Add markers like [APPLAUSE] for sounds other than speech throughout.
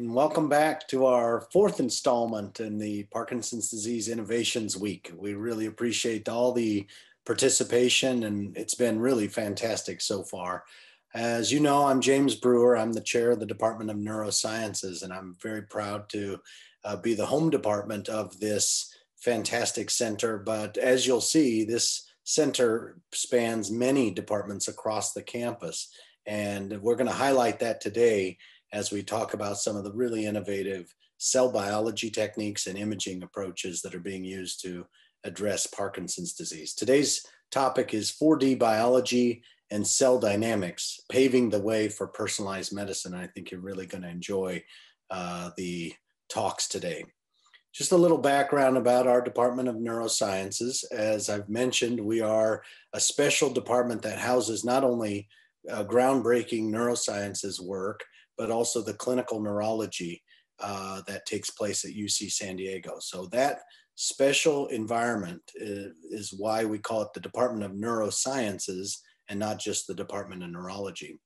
and welcome back to our fourth installment in the Parkinson's Disease Innovations Week. We really appreciate all the participation, and it's been really fantastic so far. As you know, I'm James Brewer. I'm the chair of the Department of Neurosciences, and I'm very proud to uh, be the home department of this fantastic center. But as you'll see, this center spans many departments across the campus. And we're going to highlight that today as we talk about some of the really innovative cell biology techniques and imaging approaches that are being used to address Parkinson's disease. Today's topic is 4D biology and cell dynamics, paving the way for personalized medicine. I think you're really going to enjoy uh, the talks today. Just a little background about our Department of Neurosciences. As I've mentioned, we are a special department that houses not only uh, groundbreaking neurosciences work, but also the clinical neurology uh, that takes place at UC San Diego. So that special environment is, is why we call it the Department of Neurosciences and not just the Department of Neurology.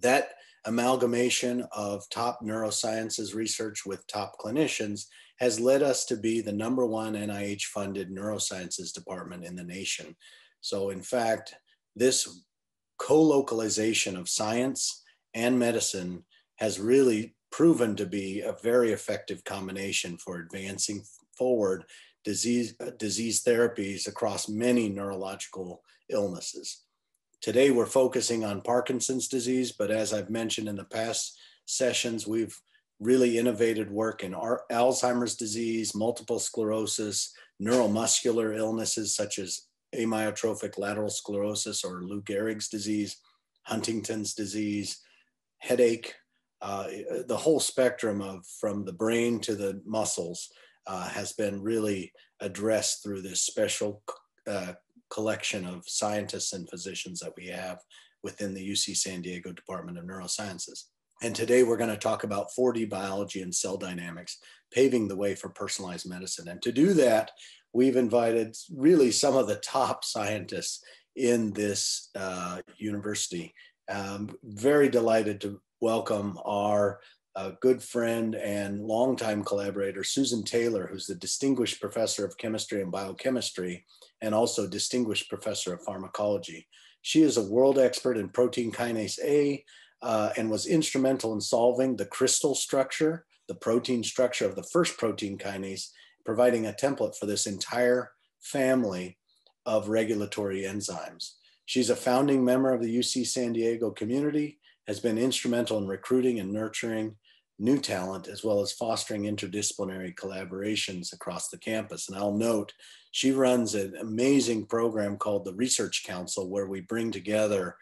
That amalgamation of top neurosciences research with top clinicians has led us to be the number one NIH funded neurosciences department in the nation. So, in fact, this co localization of science and medicine has really proven to be a very effective combination for advancing forward disease, uh, disease therapies across many neurological illnesses. Today, we're focusing on Parkinson's disease, but as I've mentioned in the past sessions, we've really innovated work in Alzheimer's disease, multiple sclerosis, neuromuscular illnesses such as amyotrophic lateral sclerosis or Lou Gehrig's disease, Huntington's disease, headache, uh, the whole spectrum of from the brain to the muscles uh, has been really addressed through this special uh, collection of scientists and physicians that we have within the UC San Diego Department of Neurosciences. And today we're going to talk about 4D biology and cell dynamics, paving the way for personalized medicine. And to do that, we've invited really some of the top scientists in this uh, university um, very delighted to welcome our uh, good friend and longtime collaborator, Susan Taylor, who's the Distinguished Professor of Chemistry and Biochemistry and also Distinguished Professor of Pharmacology. She is a world expert in protein kinase A uh, and was instrumental in solving the crystal structure, the protein structure of the first protein kinase, providing a template for this entire family of regulatory enzymes. She's a founding member of the UC San Diego community, has been instrumental in recruiting and nurturing new talent, as well as fostering interdisciplinary collaborations across the campus. And I'll note she runs an amazing program called the Research Council, where we bring together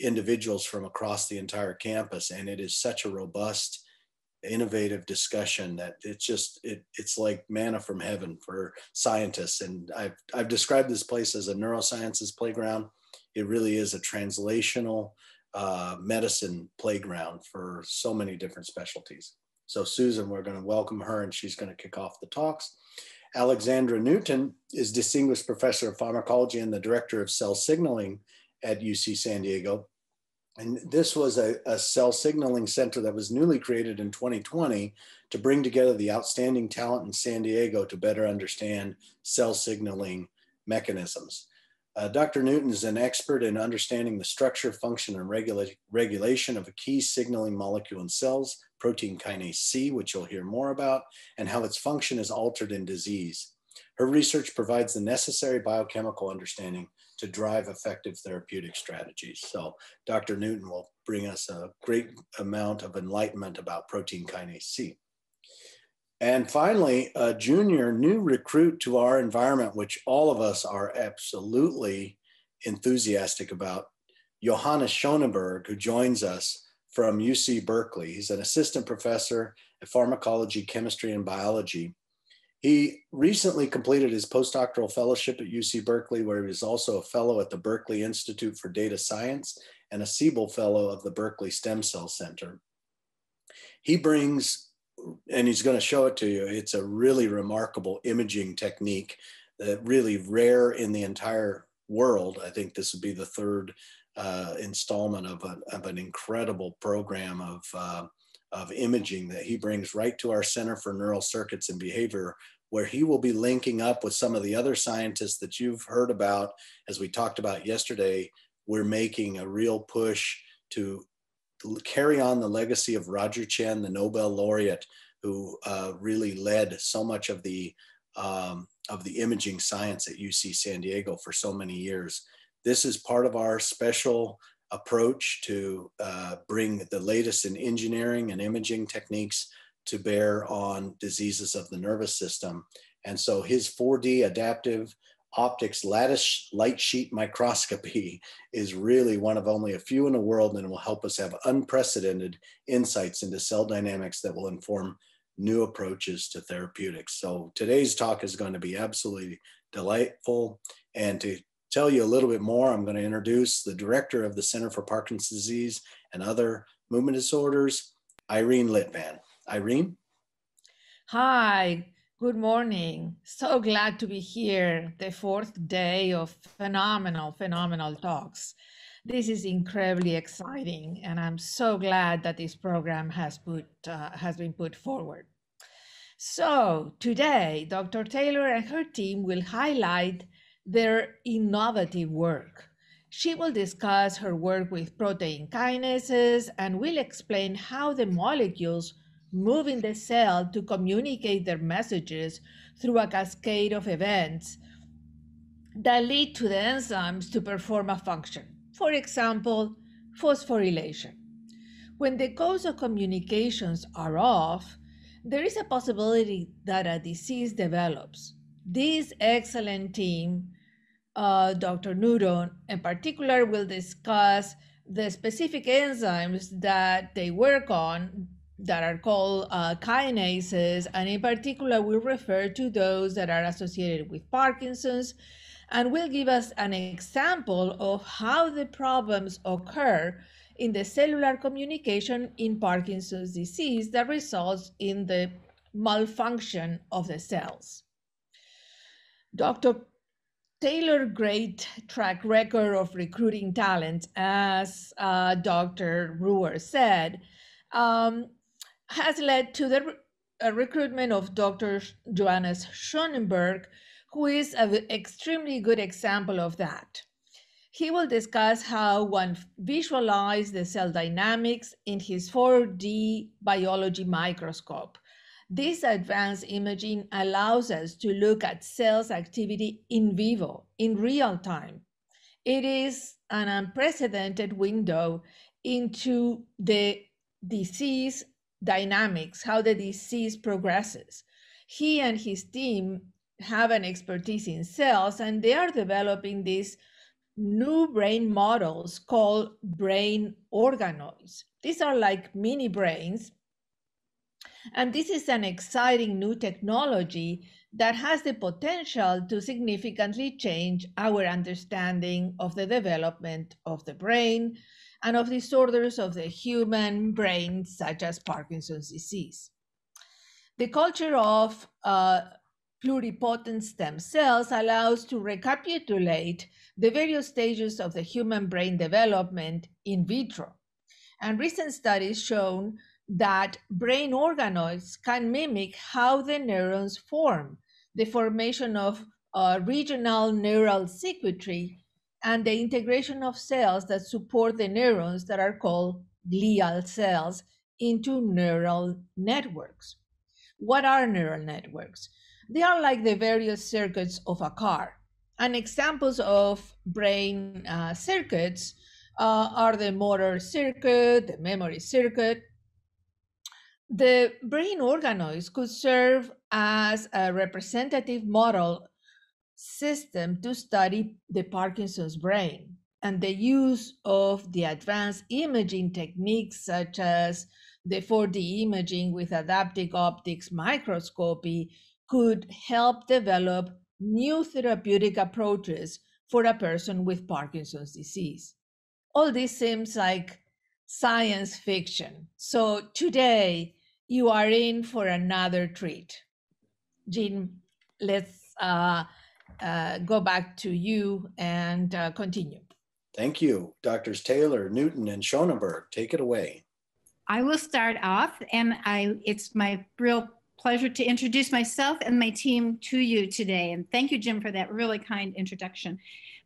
individuals from across the entire campus. And it is such a robust, innovative discussion that it's just, it, it's like manna from heaven for scientists. And I've, I've described this place as a neurosciences playground it really is a translational uh, medicine playground for so many different specialties. So Susan, we're going to welcome her and she's going to kick off the talks. Alexandra Newton is Distinguished Professor of Pharmacology and the Director of Cell Signaling at UC San Diego. And this was a, a, cell signaling center that was newly created in 2020 to bring together the outstanding talent in San Diego to better understand cell signaling mechanisms. Uh, Dr. Newton is an expert in understanding the structure, function, and regula regulation of a key signaling molecule in cells, protein kinase C, which you'll hear more about, and how its function is altered in disease. Her research provides the necessary biochemical understanding to drive effective therapeutic strategies. So Dr. Newton will bring us a great amount of enlightenment about protein kinase C. And finally, a junior new recruit to our environment, which all of us are absolutely enthusiastic about, Johannes Schöneberg, who joins us from UC Berkeley. He's an assistant professor at pharmacology, chemistry, and biology. He recently completed his postdoctoral fellowship at UC Berkeley, where he was also a fellow at the Berkeley Institute for Data Science and a Siebel Fellow of the Berkeley Stem Cell Center. He brings and he's going to show it to you. It's a really remarkable imaging technique that really rare in the entire world. I think this would be the third uh, installment of, a, of, an incredible program of, uh, of imaging that he brings right to our Center for Neural Circuits and Behavior, where he will be linking up with some of the other scientists that you've heard about. As we talked about yesterday, we're making a real push to carry on the legacy of Roger Tsien, the Nobel laureate, who uh, really led so much of the um, of the imaging science at UC San Diego for so many years. This is part of our special approach to uh, bring the latest in engineering and imaging techniques to bear on diseases of the nervous system. And so his 4D adaptive optics lattice light sheet microscopy [LAUGHS] is really one of only a few in the world and will help us have unprecedented insights into cell dynamics that will inform new approaches to therapeutics. So today's talk is going to be absolutely delightful. And to tell you a little bit more, I'm going to introduce the director of the Center for Parkinson's Disease and Other Movement Disorders, Irene Litvan. Irene? Hi, good morning. So glad to be here, the fourth day of phenomenal, phenomenal talks. This is incredibly exciting, and I'm so glad that this program has put uh, has been put forward. So today, Dr. Taylor and her team will highlight their innovative work. She will discuss her work with protein kinases and will explain how the molecules move in the cell to communicate their messages through a cascade of events that lead to the enzymes to perform a function. For example, phosphorylation. When the codes of communications are off, there is a possibility that a disease develops. This excellent team, uh, Dr. Newton in particular, will discuss the specific enzymes that they work on that are called uh, kinases, and in particular, we refer to those that are associated with Parkinson's, and will give us an example of how the problems occur in the cellular communication in Parkinson's disease that results in the malfunction of the cells. Dr. Taylor great track record of recruiting talent, as uh, Dr. Brewer said, um, has led to the re- uh, recruitment of Dr. Johannes Schöneberg, who is an extremely good example of that. He will discuss how one visualizes the cell dynamics in his 4D biology microscope this advanced imaging allows us to look at cells activity in vivo, in real time. It is an unprecedented window into the disease dynamics, how the disease progresses. He and his team have an expertise in cells, and they are developing these new brain models called brain organoids. These are like mini brains and this is an exciting new technology that has the potential to significantly change our understanding of the development of the brain and of disorders of the human brain, such as Parkinson's disease. The culture of uh, pluripotent stem cells allows to recapitulate the various stages of the human brain development in vitro. And recent studies shown that brain organoids can mimic how the neurons form, the formation of uh, regional neural circuitry, and the integration of cells that support the neurons that are called glial cells into neural networks. What are neural networks? They are like the various circuits of a car. And examples of brain uh, circuits uh, are the motor circuit, the memory circuit, the brain organoids could serve as a representative model system to study the Parkinson's brain. And the use of the advanced imaging techniques, such as the 4D imaging with adaptive optics microscopy, could help develop new therapeutic approaches for a person with Parkinson's disease. All this seems like science fiction. So today, you are in for another treat. Jean, let's uh, uh, go back to you and uh, continue. Thank you, Doctors Taylor, Newton, and Schöneberg. Take it away. I will start off, and I it's my real pleasure to introduce myself and my team to you today. And thank you, Jim, for that really kind introduction.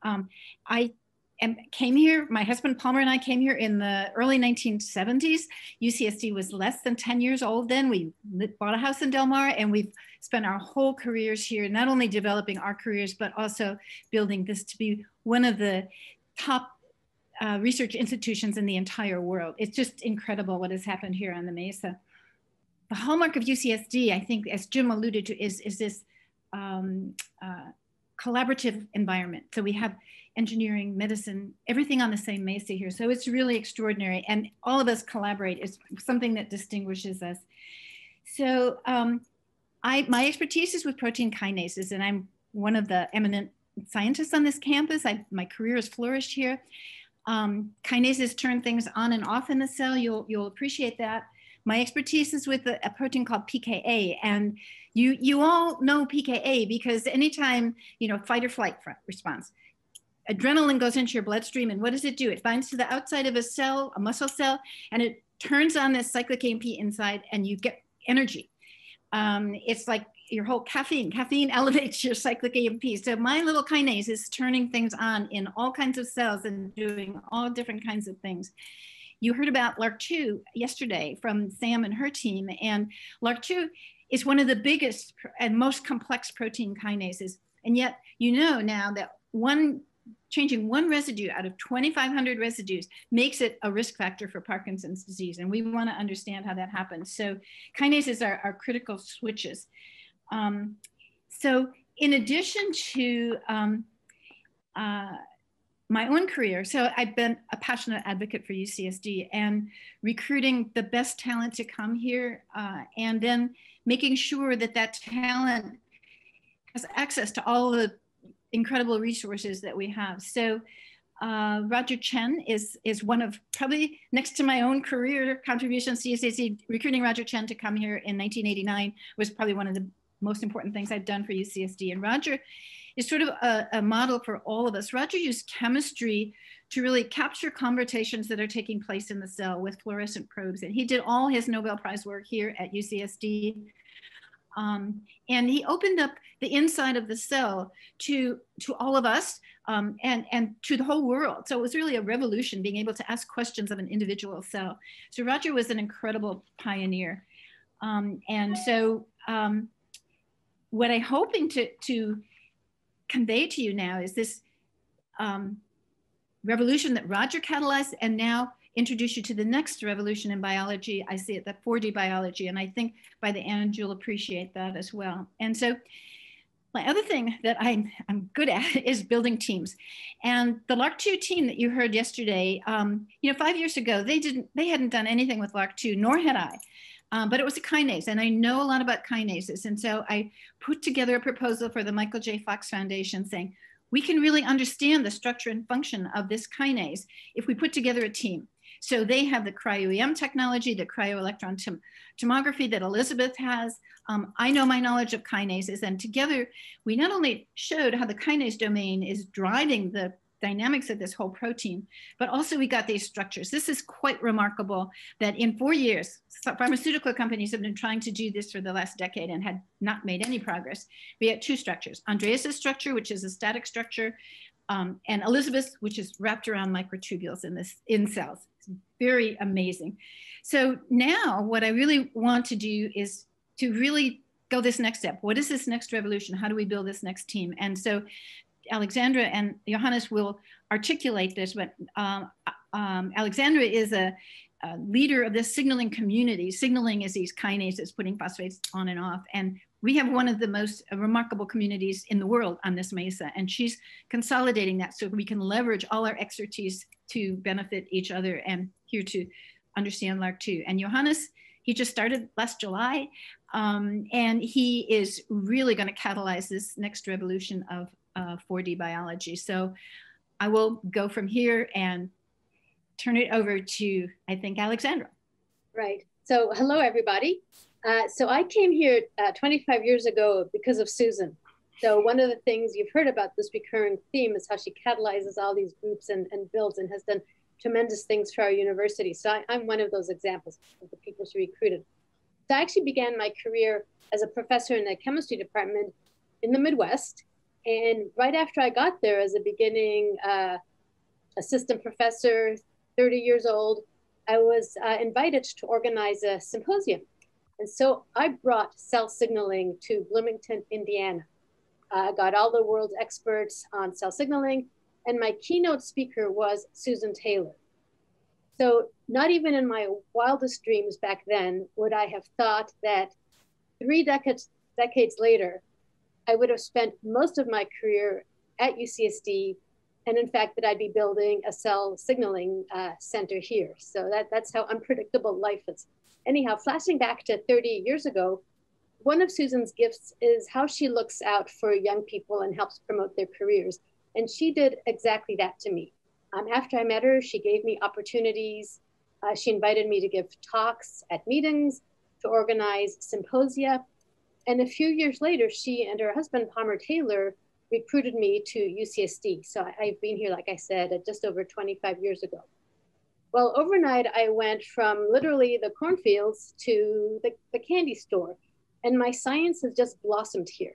Um, I am, came here, my husband Palmer and I came here in the early 1970s. UCSD was less than 10 years old then. We bought a house in Del Mar and we've spent our whole careers here, not only developing our careers, but also building this to be one of the top uh, research institutions in the entire world. It's just incredible what has happened here on the Mesa. The hallmark of UCSD, I think, as Jim alluded to, is, is this um, uh, collaborative environment. So we have engineering, medicine, everything on the same Mesa here. So it's really extraordinary. And all of us collaborate. It's something that distinguishes us. So um, I, my expertise is with protein kinases, and I'm one of the eminent scientists on this campus. I, my career has flourished here. Um, kinases turn things on and off in the cell. You'll, you'll appreciate that. My expertise is with a, a protein called PKA. And you, you all know PKA because anytime, you know, fight or flight response, adrenaline goes into your bloodstream. And what does it do? It binds to the outside of a cell, a muscle cell, and it turns on this cyclic AMP inside and you get energy. Um, it's like your whole caffeine. Caffeine [LAUGHS] elevates your cyclic AMP. So my little kinase is turning things on in all kinds of cells and doing all different kinds of things. You heard about LRRK2 yesterday from Sam and her team, and LRRK2 is one of the biggest and most complex protein kinases. And yet, you know now that one changing one residue out of 2,500 residues makes it a risk factor for Parkinson's disease. And we want to understand how that happens. So kinases are, are critical switches. Um, so in addition to um, uh, my own career, so I've been a passionate advocate for UCSD and recruiting the best talent to come here uh, and then making sure that that talent has access to all the incredible resources that we have. So uh, Roger Tsien is, is one of probably next to my own career contributions to UCSD, recruiting Roger Tsien to come here in 1989 was probably one of the most important things I've done for UCSD. And Roger is sort of a, a model for all of us. Roger used chemistry to really capture conversations that are taking place in the cell with fluorescent probes. And he did all his Nobel Prize work here at UCSD. Um, and he opened up the inside of the cell to, to all of us um, and, and to the whole world. So it was really a revolution being able to ask questions of an individual cell. So Roger was an incredible pioneer. Um, and so um, what I'm hoping to, to convey to you now is this um, revolution that Roger catalyzed and now introduce you to the next revolution in biology. I see it, the 4D biology, and I think by the end you'll appreciate that as well. And so my other thing that I'm, I'm good at [LAUGHS] is building teams. And the LRRK2 team that you heard yesterday, um, you know, five years ago, they didn't, they hadn't done anything with LRRK2, nor had I. Um, but it was a kinase, and I know a lot about kinases. And so I put together a proposal for the Michael J. Fox Foundation saying, we can really understand the structure and function of this kinase if we put together a team. So they have the cryo-EM technology, the cryo-electron tom tomography that Elizabeth has. Um, I know my knowledge of kinases, and together we not only showed how the kinase domain is driving the dynamics of this whole protein, but also we got these structures. This is quite remarkable that in four years, pharmaceutical companies have been trying to do this for the last decade and had not made any progress. We had two structures, Andreas's structure, which is a static structure, um, and Elizabeth, which is wrapped around microtubules in this in cells. It's very amazing. So now what I really want to do is to really go this next step. What is this next revolution? How do we build this next team? And so Alexandra and Johannes will articulate this, but um, um, Alexandra is a, a, leader of this signaling community. Signaling is these kinases putting phosphates on and off. And we have one of the most remarkable communities in the world on this mesa, and she's consolidating that so we can leverage all our expertise to benefit each other and here to understand LRRK2. And Johannes, he just started last July, um, and he is really going to catalyze this next revolution of uh, 4D biology. So I will go from here and turn it over to, I think, Alexandra. Right. So hello, everybody. Uh, so I came here uh, 25 years ago because of Susan. So one of the things you've heard about this recurring theme is how she catalyzes all these groups and, and builds and has done tremendous things for our university. So I, am one of those examples of the people she recruited. So I actually began my career as a professor in the chemistry department in the Midwest. And right after I got there as a beginning uh, assistant professor, 30 years old, I was uh, invited to organize a symposium. And so I brought cell signaling to Bloomington, Indiana. I got all the world's experts on cell signaling, and my keynote speaker was Susan Taylor. So, not even in my wildest dreams back then would I have thought that three decades, decades later, I would have spent most of my career at UCSD and in fact that I'd be building a cell signaling uh, center here. So that, that's how unpredictable life is. Anyhow, flashing back to 30 years ago, one of Susan's gifts is how she looks out for young people and helps promote their careers. And she did exactly that to me. Um, after I met her, she gave me opportunities. Uh, she invited me to give talks at meetings, to organize symposia. And a few years later, she and her husband, Palmer Taylor, recruited me to UCSD. So I've been here, like I said, just over 25 years ago. Well, overnight, I went from literally the cornfields to the, the candy store, and my science has just blossomed here.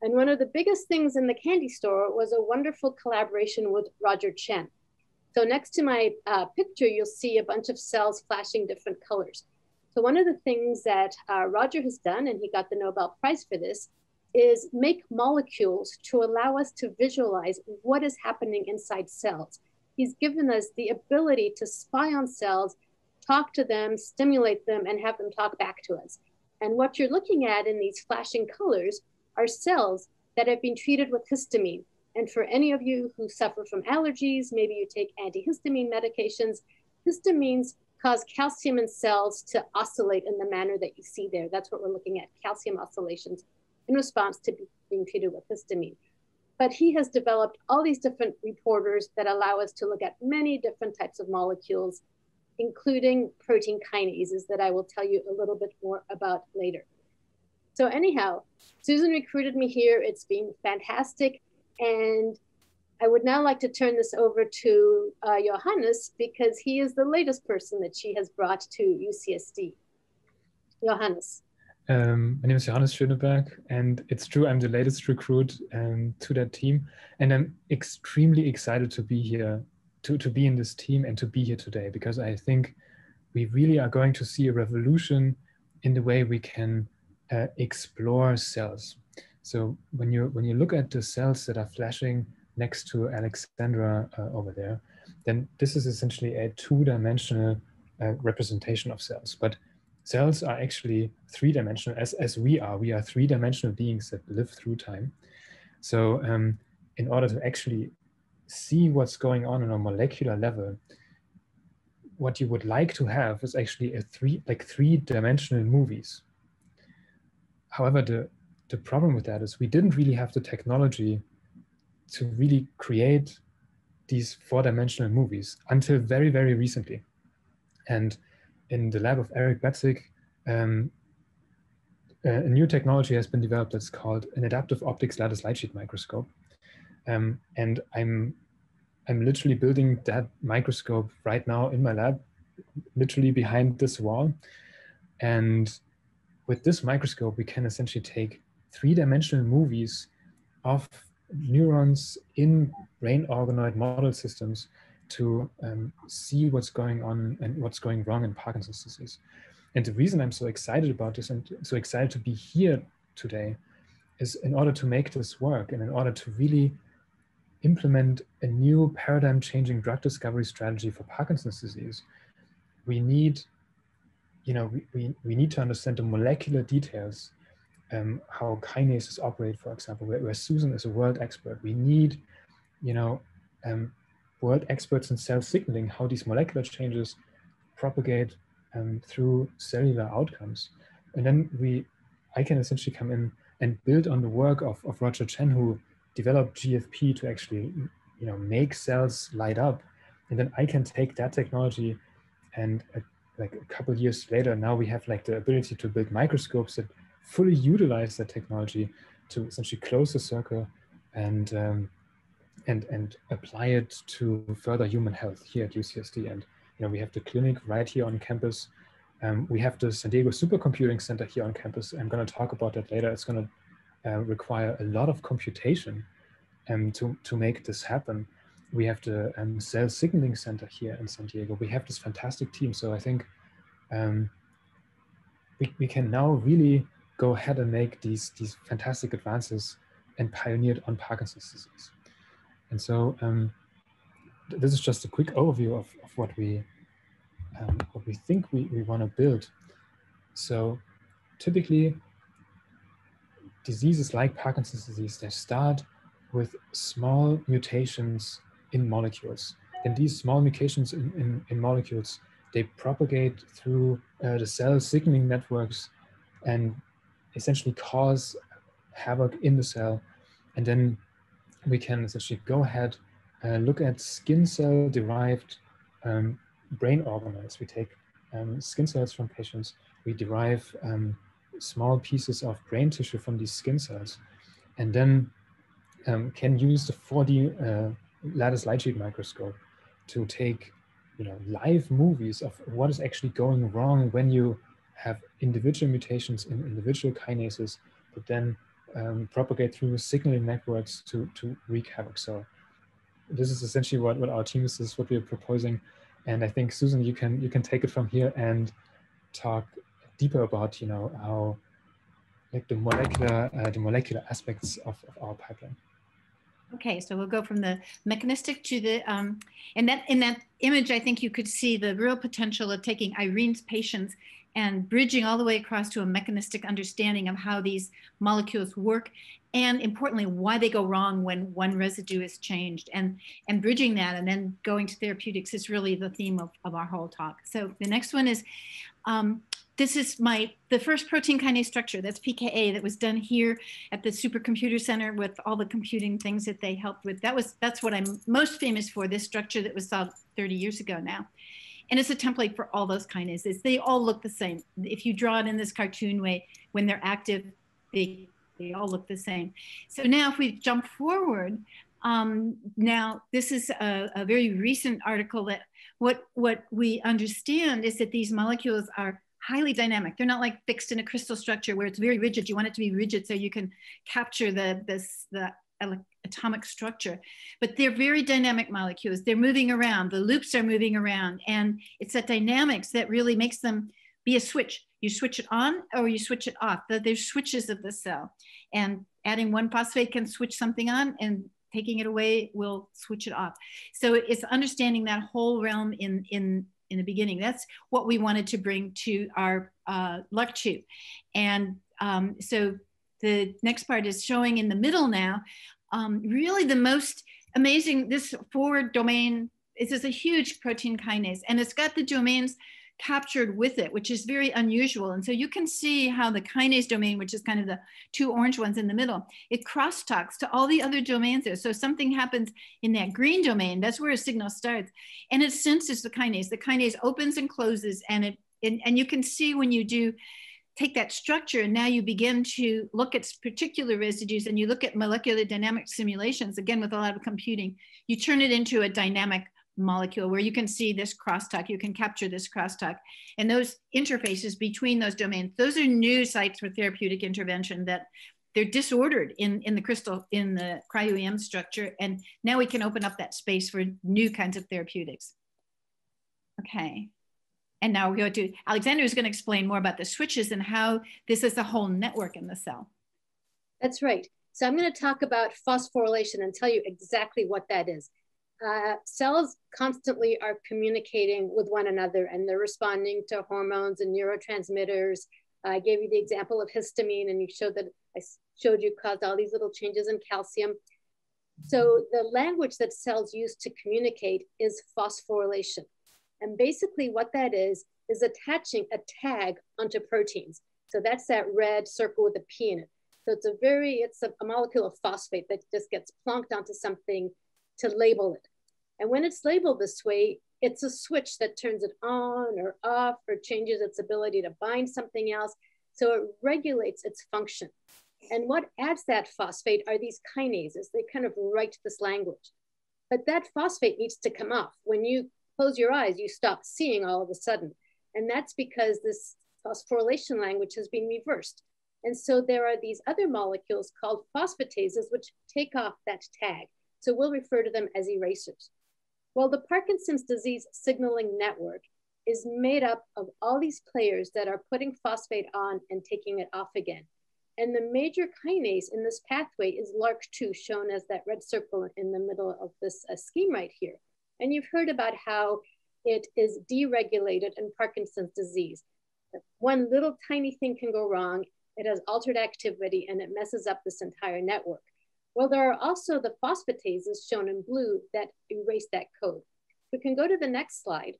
And one of the biggest things in the candy store was a wonderful collaboration with Roger Tsien. So next to my uh, picture, you'll see a bunch of cells flashing different colors. So one of the things that uh, Roger has done, and he got the Nobel Prize for this, is make molecules to allow us to visualize what is happening inside cells. He's given us the ability to spy on cells, talk to them, stimulate them, and have them talk back to us. And what you're looking at in these flashing colors are cells that have been treated with histamine. And for any of you who suffer from allergies, maybe you take antihistamine medications, histamines cause calcium in cells to oscillate in the manner that you see there. That's what we're looking at, calcium oscillations in response to being treated with histamine. But he has developed all these different reporters that allow us to look at many different types of molecules, including protein kinases that I will tell you a little bit more about later. So anyhow, Susan recruited me here. It's been fantastic. And I would now like to turn this over to uh, Johannes because he is the latest person that she has brought to UCSD. Johannes. Um, my name is Johannes Schöneberg, and it's true I'm the latest recruit um, to that team, and I'm extremely excited to be here, to, to be in this team and to be here today because I think we really are going to see a revolution in the way we can uh, explore cells. So when you when you look at the cells that are flashing next to Alexandra uh, over there, then this is essentially a two-dimensional uh, representation of cells. But cells are actually three-dimensional as, as we are. We are three-dimensional beings that live through time. So um, in order to actually see what's going on on a molecular level, what you would like to have is actually a three like three-dimensional movies. However, the, the problem with that is we didn't really have the technology to really create these four-dimensional movies until very, very recently. And in the lab of Eric Betzig, um, a new technology has been developed that's called an adaptive optics lattice light sheet microscope. Um, and I'm, I'm literally building that microscope right now in my lab, literally behind this wall. And with this microscope, we can essentially take three-dimensional movies of neurons in brain organoid model systems to um, see what's going on and what's going wrong in Parkinson's disease. And the reason I'm so excited about this and so excited to be here today is in order to make this work and in order to really implement a new paradigm changing drug discovery strategy for Parkinson's disease, we need, you know, we, we, we need to understand the molecular details, um, how kinases operate, for example, where, where Susan is a world expert. We need, you know, um, world experts in cell signaling, how these molecular changes propagate um, through cellular outcomes. And then we, I can essentially come in and build on the work of, of Roger Tsien, who developed GFP to actually, you know, make cells light up. And then I can take that technology and uh, like a couple years later, now we have like the ability to build microscopes that fully utilize that technology to essentially close the circle and um, and and apply it to further human health here at UCSD. And you know, we have the clinic right here on campus. Um, we have the San Diego Supercomputing Center here on campus. I'm going to talk about that later. It's going to uh, require a lot of computation um, to, to make this happen. We have the um, Cell Signaling Center here in San Diego. We have this fantastic team. So I think um, we, we can now really go ahead and make these, these fantastic advances and pioneered on Parkinson's disease. And so um, th this is just a quick overview of, of what we um, what we think we, we want to build. So typically diseases like Parkinson's disease, they start with small mutations in molecules. And these small mutations in, in, in molecules, they propagate through uh, the cell signaling networks and essentially cause havoc in the cell. And then we can essentially go ahead and look at skin cell derived um, brain organoids. We take um, skin cells from patients, we derive um, small pieces of brain tissue from these skin cells, and then um, can use the 4D uh, lattice light sheet microscope to take you know, live movies of what is actually going wrong when you have individual mutations in individual kinases, but then um, propagate through signaling networks to, to wreak havoc. So this is essentially what, what our team is, is what we're proposing. And I think Susan, you can you can take it from here and talk deeper about you know how like the molecular uh, the molecular aspects of, of our pipeline. Okay, so we'll go from the mechanistic to the, um, and that in that image, I think you could see the real potential of taking Irene's patients and bridging all the way across to a mechanistic understanding of how these molecules work and importantly why they go wrong when one residue is changed. And and bridging that and then going to therapeutics is really the theme of, of our whole talk. So the next one is um, this is my the first protein kinase structure. That's pka that was done here at the supercomputer center with all the computing things that they helped with. That was that's what i'm most famous for this structure that was solved 30 years ago now and it's a template for all those kinases they all look the same if you draw it in this cartoon way when they're active they they all look the same. So now if we jump forward, um, now this is a, a, very recent article that what, what we understand is that these molecules are highly dynamic. They're not like fixed in a crystal structure where it's very rigid. You want it to be rigid so you can capture the, this, the atomic structure, but they're very dynamic molecules. They're moving around, the loops are moving around, and it's that dynamics that really makes them be a switch. You switch it on or you switch it off. There's switches of the cell. And adding one phosphate can switch something on and taking it away will switch it off. So it's understanding that whole realm in, in, in the beginning. That's what we wanted to bring to our uh, lecture. And um, so the next part is showing in the middle now, um, really the most amazing, this four domain, this is a huge protein kinase and it's got the domains captured with it, which is very unusual. And so you can see how the kinase domain, which is kind of the two orange ones in the middle, it crosstalks to all the other domains there. So something happens in that green domain, that's where a signal starts. And it senses the kinase. The kinase opens and closes and it and, and you can see when you do take that structure and now you begin to look at particular residues and you look at molecular dynamic simulations, again with a lot of computing, you turn it into a dynamic molecule where you can see this crosstalk, you can capture this crosstalk. And those interfaces between those domains, those are new sites for therapeutic intervention that they're disordered in, in the crystal, in the cryo-EM structure. And now we can open up that space for new kinds of therapeutics. Okay. And now we go to, Alexandra is gonna explain more about the switches and how this is a whole network in the cell. That's right. So I'm gonna talk about phosphorylation and tell you exactly what that is uh, cells constantly are communicating with one another and they're responding to hormones and neurotransmitters. I gave you the example of histamine and you showed that I showed you caused all these little changes in calcium. So the language that cells use to communicate is phosphorylation. And basically what that is, is attaching a tag onto proteins. So that's that red circle with a P in it. So it's a very, it's a, a molecule of phosphate that just gets plonked onto something to label it. And when it's labeled this way, it's a switch that turns it on or off or changes its ability to bind something else. So it regulates its function. And what adds that phosphate are these kinases. They kind of write this language. But that phosphate needs to come off. When you close your eyes, you stop seeing all of a sudden. And that's because this phosphorylation language has been reversed. And so there are these other molecules called phosphatases, which take off that tag. So we'll refer to them as erasers. Well, the Parkinson's disease signaling network is made up of all these players that are putting phosphate on and taking it off again. And the major kinase in this pathway is LRRK2, shown as that red circle in the middle of this uh, scheme right here. And you've heard about how it is deregulated in Parkinson's disease. One little tiny thing can go wrong, it has altered activity and it messes up this entire network. Well, there are also the phosphatases shown in blue that erase that code. We can go to the next slide.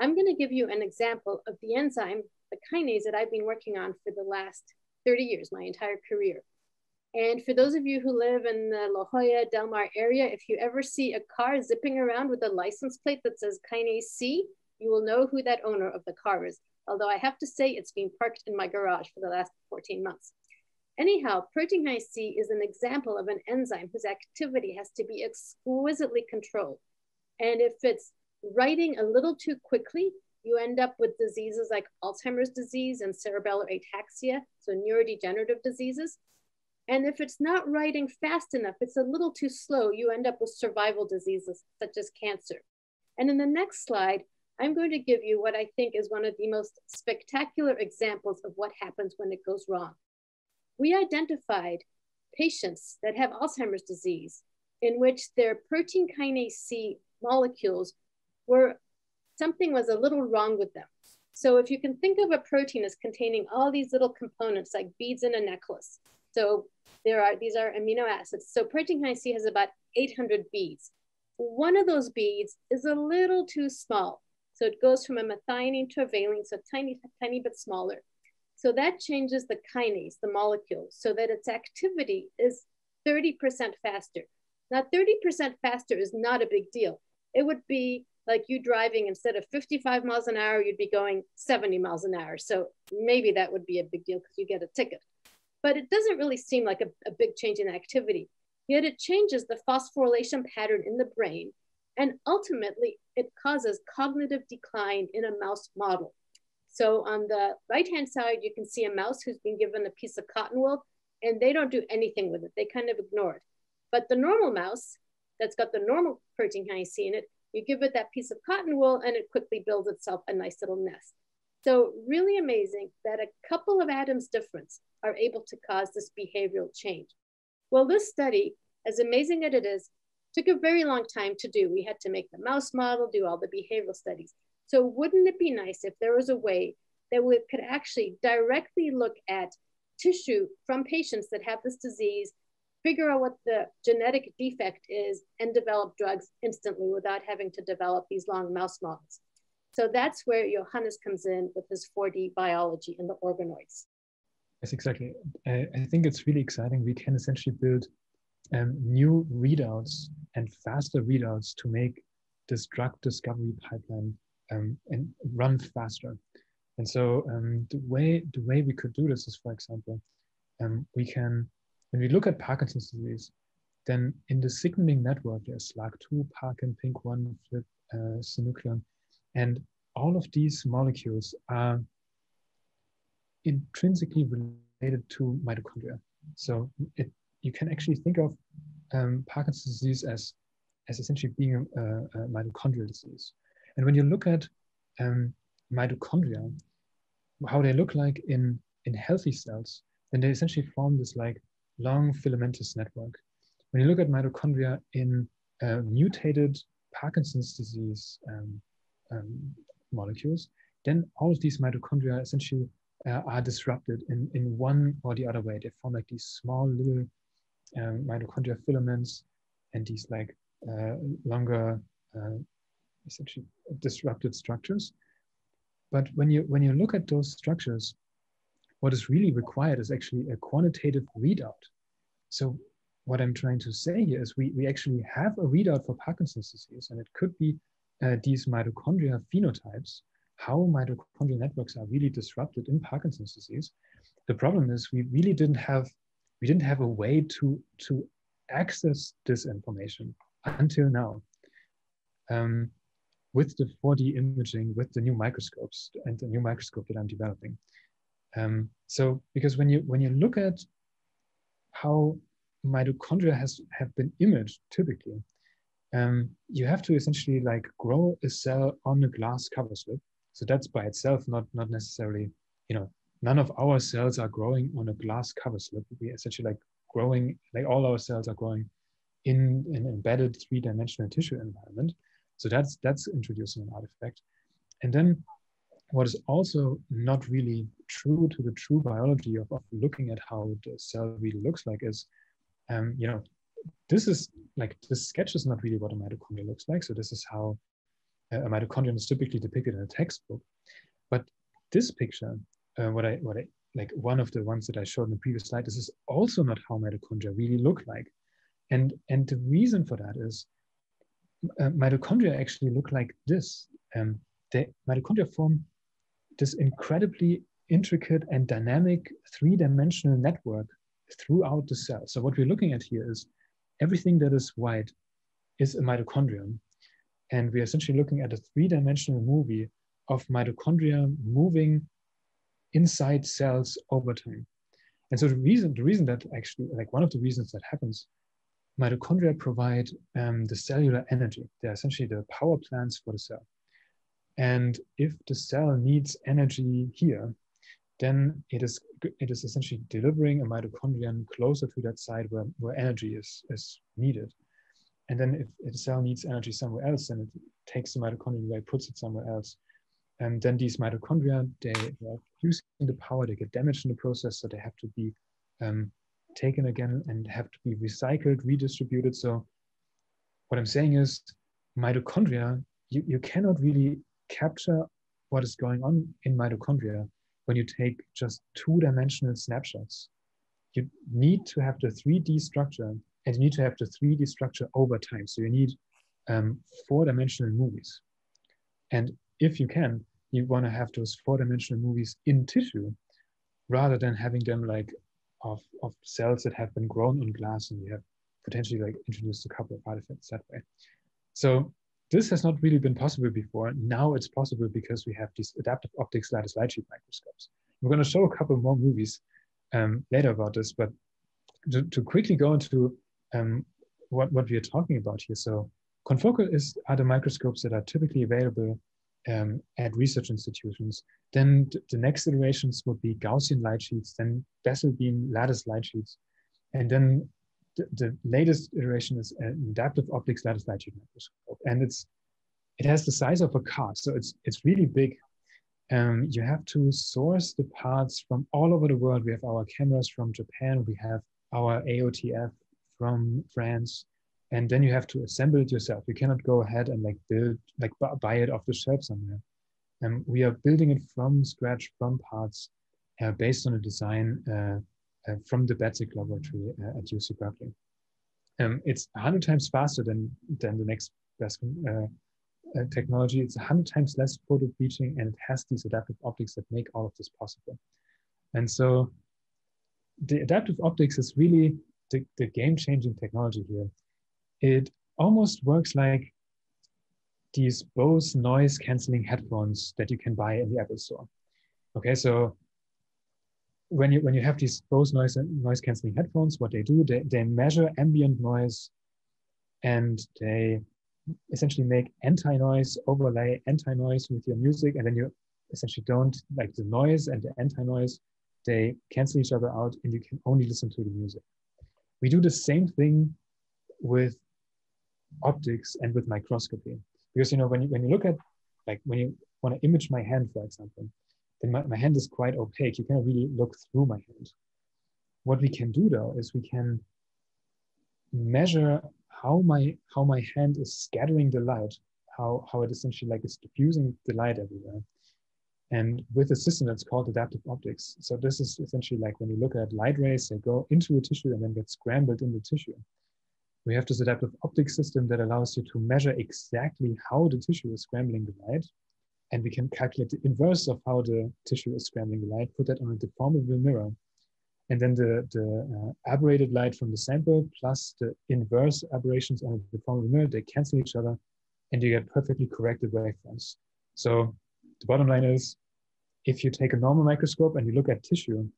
I'm gonna give you an example of the enzyme, the kinase that I've been working on for the last 30 years, my entire career. And for those of you who live in the La Jolla, Del Mar area, if you ever see a car zipping around with a license plate that says kinase C, you will know who that owner of the car is. Although I have to say it's been parked in my garage for the last 14 months. Anyhow, protein C is an example of an enzyme whose activity has to be exquisitely controlled. And if it's writing a little too quickly, you end up with diseases like Alzheimer's disease and cerebellar ataxia, so neurodegenerative diseases. And if it's not writing fast enough, it's a little too slow, you end up with survival diseases such as cancer. And in the next slide, I'm going to give you what I think is one of the most spectacular examples of what happens when it goes wrong. We identified patients that have Alzheimer's disease in which their protein kinase C molecules were something was a little wrong with them. So if you can think of a protein as containing all these little components like beads in a necklace. So there are, these are amino acids. So protein kinase C has about 800 beads. One of those beads is a little too small. So it goes from a methionine to a valine, so tiny, tiny bit smaller. So that changes the kinase, the molecule, so that its activity is 30% faster. Now, 30% faster is not a big deal. It would be like you driving instead of 55 miles an hour, you'd be going 70 miles an hour. So maybe that would be a big deal because you get a ticket. But it doesn't really seem like a, a big change in activity. Yet it changes the phosphorylation pattern in the brain. And ultimately, it causes cognitive decline in a mouse model. So on the right-hand side, you can see a mouse who's been given a piece of cotton wool and they don't do anything with it. They kind of ignore it. But the normal mouse that's got the normal protein kinase in it you give it that piece of cotton wool and it quickly builds itself a nice little nest. So really amazing that a couple of atoms difference are able to cause this behavioral change. Well, this study, as amazing as it is, took a very long time to do. We had to make the mouse model, do all the behavioral studies. So wouldn't it be nice if there was a way that we could actually directly look at tissue from patients that have this disease figure out what the genetic defect is and develop drugs instantly without having to develop these long mouse models. So that's where Johannes comes in with his 4D biology in the organoids. Yes, exactly. I, I think it's really exciting. We can essentially build um, new readouts and faster readouts to make this drug discovery pipeline um, and run faster. And so um, the way the way we could do this is, for example, um, we can when we look at Parkinson's disease, then in the signaling network, there's LRRK2, Parkin, PINK1, FLIP, uh, synuclein, and all of these molecules are intrinsically related to mitochondria. So it, you can actually think of um, Parkinson's disease as, as essentially being a, a, mitochondrial disease. And when you look at um, mitochondria, how they look like in, in healthy cells, then they essentially form this like long filamentous network. When you look at mitochondria in uh, mutated Parkinson's disease um, um, molecules, then all of these mitochondria essentially uh, are disrupted in, in one or the other way. They form like these small little um, mitochondria filaments and these like uh, longer, uh, essentially disrupted structures. But when you when you look at those structures, what is really required is actually a quantitative readout. So what I'm trying to say here is we, we actually have a readout for Parkinson's disease, and it could be uh, these mitochondria phenotypes, how mitochondrial networks are really disrupted in Parkinson's disease. The problem is we really didn't have we didn't have a way to to access this information until now. Um, with the 4D imaging, with the new microscopes and the new microscope that I'm developing. Um, so because when you when you look at how mitochondria has have been imaged typically, um, you have to essentially like grow a cell on a glass cover slip. So that's by itself not not necessarily, you know, none of our cells are growing on a glass cover slip. We essentially like growing, like all our cells are growing in an embedded three-dimensional tissue environment. So that's that's introducing an artifact. And then what is also not really true to the true biology of, of looking at how the cell really looks like is, um, you know, this is like this sketch is not really what a mitochondria looks like. So this is how a mitochondrion is typically depicted in a textbook. But this picture, uh, what I what I like one of the ones that I showed in the previous slide, this is also not how mitochondria really look like. And and the reason for that is uh, mitochondria actually look like this. Um, the mitochondria form this incredibly intricate and dynamic three-dimensional network throughout the cell. So what we're looking at here is everything that is white is a mitochondrion. And we're essentially looking at a three-dimensional movie of mitochondria moving inside cells over time. And so the reason, the reason that actually, like one of the reasons that happens, mitochondria provide um, the cellular energy. They're essentially the power plants for the cell. And if the cell needs energy here, then it is it is essentially delivering a mitochondrion closer to that site where, where energy is, is needed. And then if, if the cell needs energy somewhere else, then it takes the mitochondrion away, puts it somewhere else. And then these mitochondria, they are using the power, they get damaged in the process, so they have to be um, taken again and have to be recycled, redistributed. So what I'm saying is mitochondria, you, you cannot really capture what is going on in mitochondria when you take just two-dimensional snapshots. You need to have the 3D structure and you need to have the 3D structure over time. So you need um, four-dimensional movies. And if you can, you want to have those four-dimensional movies in tissue rather than having them like of, of cells that have been grown on glass and you have potentially like introduced a couple of artifacts that way. So this has not really been possible before. Now it's possible because we have these adaptive optics lattice light sheet microscopes. We're going to show a couple more movies um, later about this, but to, to quickly go into um, what, what we are talking about here. So confocal is are the microscopes that are typically available um, at research institutions. Then the next iterations would be Gaussian light sheets, then Bessel beam lattice light sheets. And then the, latest iteration is an adaptive optics lattice light microscope. And it's it has the size of a car. So it's it's really big. Um, you have to source the parts from all over the world. We have our cameras from Japan. We have our AOTF from France and then you have to assemble it yourself. You cannot go ahead and like build, like buy it off the shelf somewhere. And um, we are building it from scratch, from parts, uh, based on a design uh, uh, from the Betzig laboratory uh, at UC Berkeley. Um, it's 100 times faster than, than the next best uh, uh, technology. It's 100 times less photo bleaching, and it has these adaptive optics that make all of this possible. And so the adaptive optics is really the, the game-changing technology here it almost works like these Bose noise canceling headphones that you can buy in the Apple store. Okay, so when you when you have these Bose noise noise canceling headphones, what they do, they, they measure ambient noise and they essentially make anti-noise, overlay anti-noise with your music, and then you essentially don't like the noise and the anti-noise, they cancel each other out and you can only listen to the music. We do the same thing with optics and with microscopy. Because you know, when you when you look at like when you want to image my hand, for example, then my, my hand is quite opaque. You cannot really look through my hand. What we can do though is we can measure how my how my hand is scattering the light, how how it essentially like is diffusing the light everywhere. And with a system that's called adaptive optics. So this is essentially like when you look at light rays, they go into a tissue and then get scrambled in the tissue we have this adaptive optics system that allows you to measure exactly how the tissue is scrambling the light. And we can calculate the inverse of how the tissue is scrambling the light, put that on a deformable mirror. and then the, the uh, aberrated light from the sample plus the inverse aberrations on the deformable mirror, they cancel each other and you get perfectly corrected waveforms. So the bottom line is, if you take a normal microscope and you look at tissue,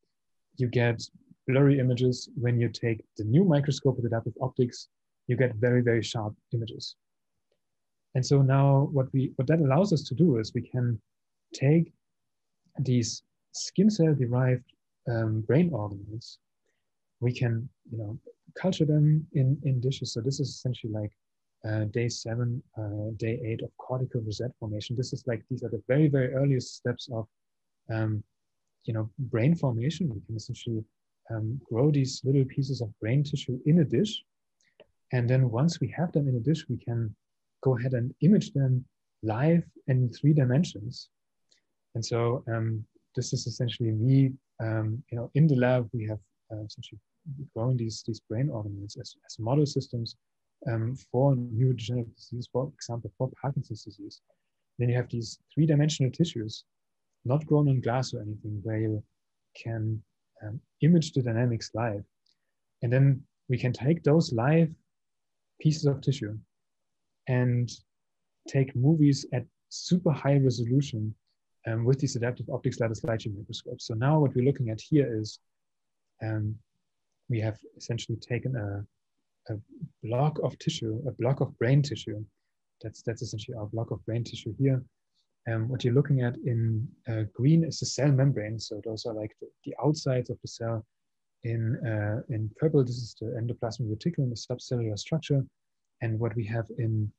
you get blurry images. When you take the new microscope with adaptive optics, you get very, very sharp images. And so now what we what that allows us to do is we can take these skin cell derived um, brain organoids, we can, you know, culture them in, in dishes. So this is essentially like uh, day seven, uh, day eight of cortical rosette formation. This is like, these are the very, very earliest steps of, um, you know, brain formation. We can essentially um, grow these little pieces of brain tissue in a dish. And then once we have them in a dish, we can go ahead and image them live in three dimensions. And so um, this is essentially me um, you know, in the lab, we have uh, essentially growing these, these brain organoids as, as model systems um, for neurodegenerative disease, for example, for Parkinson's disease. Then you have these three-dimensional tissues, not grown in glass or anything, where you can um, image the dynamics live. And then we can take those live pieces of tissue and take movies at super high resolution um, with these adaptive optics lattice light sheet microscopes. So now what we're looking at here is um, we have essentially taken a, a block of tissue, a block of brain tissue. That's, that's essentially our block of brain tissue here. Um, what you're looking at in uh, green is the cell membrane. So those are like the, the outsides of the cell. In, uh, in purple, this is the endoplasmic reticulum, the subcellular structure. And what we have in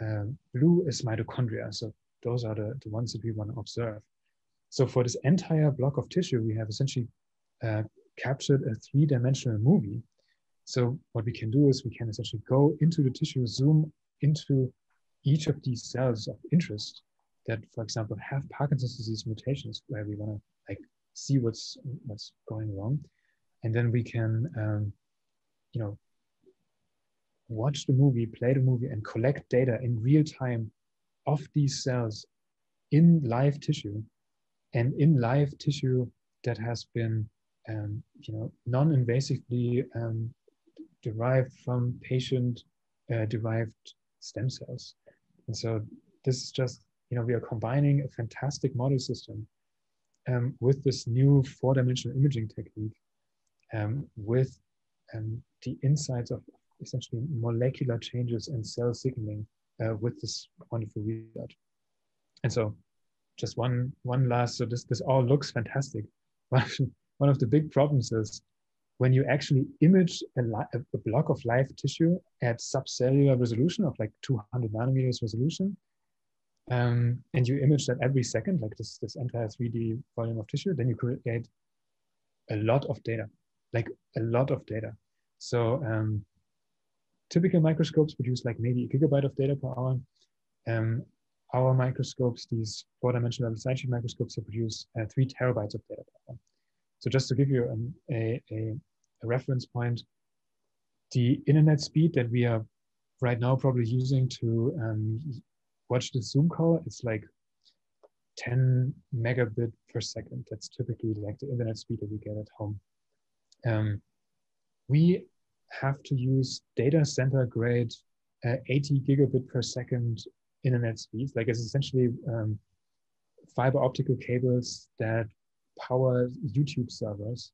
uh, blue is mitochondria. So those are the, the ones that we want to observe. So for this entire block of tissue, we have essentially uh, captured a three-dimensional movie. So what we can do is we can essentially go into the tissue, zoom into each of these cells of interest that, for example, have Parkinson's disease mutations, where we want to like see what's what's going wrong, and then we can, um, you know, watch the movie, play the movie, and collect data in real time of these cells in live tissue and in live tissue that has been um, you know non-invasively um, derived from patient uh, derived stem cells. And so this is just you know we are combining a fantastic model system um, with this new four-dimensional imaging technique um, with um, the insights of essentially molecular changes and cell signaling uh, with this wonderful readout. And so just one one last, so this, this all looks fantastic. [LAUGHS] one of the big problems is when you actually image a, a, block of live tissue at subcellular resolution of like 200 nanometers resolution, um, and you image that every second, like this, this entire 3D volume of tissue, then you create a lot of data, like a lot of data. So um, typical microscopes produce like maybe a gigabyte of data per hour. Um, our microscopes, these four-dimensional light sheet microscopes, they produce uh, three terabytes of data per hour. So just to give you an, a, a, a reference point, the internet speed that we are right now probably using to um, watch the Zoom call, it's like 10 megabit per second. That's typically like the internet speed that we get at home. Um, we have to use data center grade uh, 80 gigabit per second internet speeds. Like it's essentially um, fiber optical cables that power YouTube servers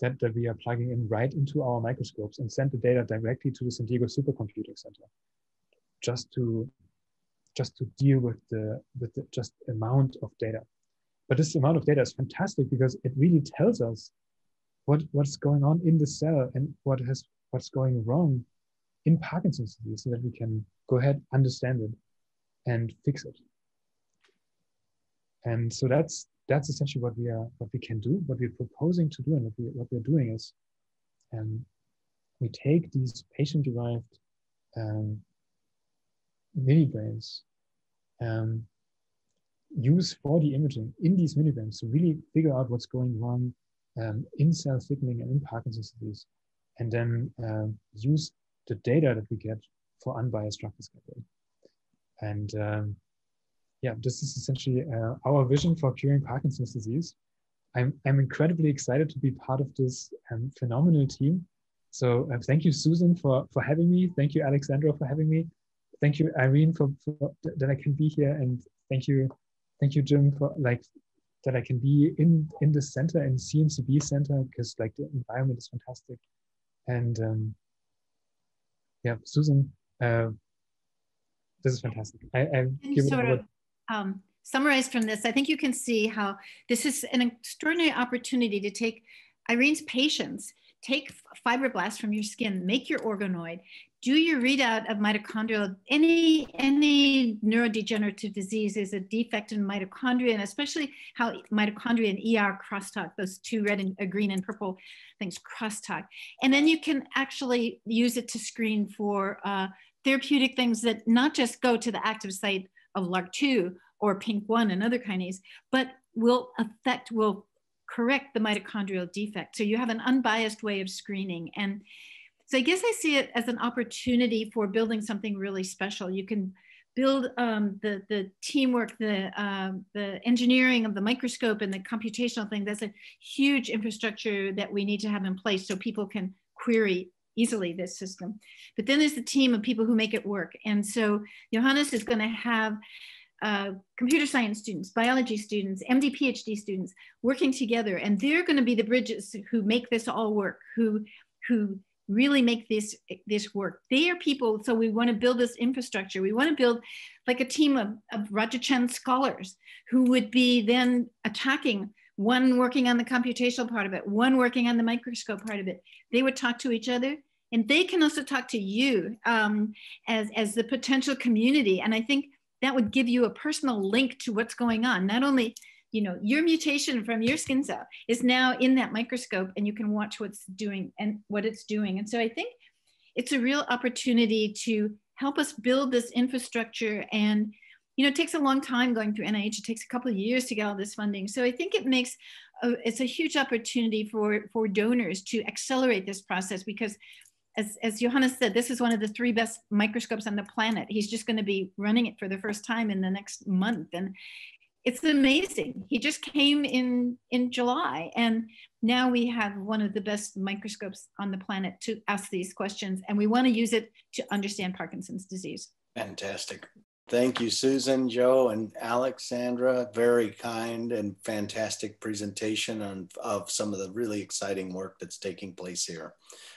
that, that we are plugging in right into our microscopes and send the data directly to the San Diego Supercomputing Center just to just to deal with the with the just amount of data. But this amount of data is fantastic because it really tells us what what's going on in the cell and what has what's going wrong in Parkinson's disease so that we can go ahead, understand it, and fix it. And so that's that's essentially what we are what we can do, what we're proposing to do, and what, we, what we're doing is um, we take these patient-derived um, brains, um, use 4D imaging in these mini brains to really figure out what's going wrong um, in cell signaling and in Parkinson's disease and then uh, use the data that we get for unbiased drug discovery. And um, yeah, this is essentially uh, our vision for curing Parkinson's disease. I'm, I'm incredibly excited to be part of this um, phenomenal team. So uh, thank you, Susan, for, for having me. Thank you, Alexandra, for having me. Thank you, Irene, for, for that I can be here. And thank you, thank you, Jim, for like that I can be in in the center in CMCB center because like the environment is fantastic. And um, yeah, Susan, uh, this is fantastic. I, I give sort of um, summarize from this. I think you can see how this is an extraordinary opportunity to take Irene's patients, take fibroblasts from your skin, make your organoid, do your readout of mitochondrial any any neurodegenerative disease is a defect in mitochondria and especially how mitochondria and er crosstalk those two red and uh, green and purple things crosstalk and then you can actually use it to screen for uh, therapeutic things that not just go to the active site of LRRK2 or PINK1 and other kinase, but will affect, will correct the mitochondrial defect. So you have an unbiased way of screening. And so I guess I see it as an opportunity for building something really special. You can build um, the, the teamwork, the, uh, the engineering of the microscope and the computational thing. That's a huge infrastructure that we need to have in place so people can query easily this system. But then there's the team of people who make it work. And so Johannes is going to have uh, computer science students, biology students, MD, PhD students working together. And they're going to be the bridges who make this all work, who, who really make this this work. They are people, so we want to build this infrastructure. We want to build like a team of, of Roger scholars who would be then attacking one working on the computational part of it, one working on the microscope part of it. They would talk to each other and they can also talk to you um, as, as the potential community. And I think that would give you a personal link to what's going on. Not only you know, your mutation from your skin cell is now in that microscope and you can watch what's doing and what it's doing. And so I think it's a real opportunity to help us build this infrastructure and you know, it takes a long time going through NIH. It takes a couple of years to get all this funding. So I think it makes a, it's a huge opportunity for for donors to accelerate this process because as, as Johannes said, this is one of the three best microscopes on the planet. He's just going to be running it for the first time in the next month. And it's amazing. He just came in in July, and now we have one of the best microscopes on the planet to ask these questions, and we want to use it to understand Parkinson's disease. Fantastic. Thank you, Susan, Joe, and Alexandra. Very kind and fantastic presentation on, of some of the really exciting work that's taking place here.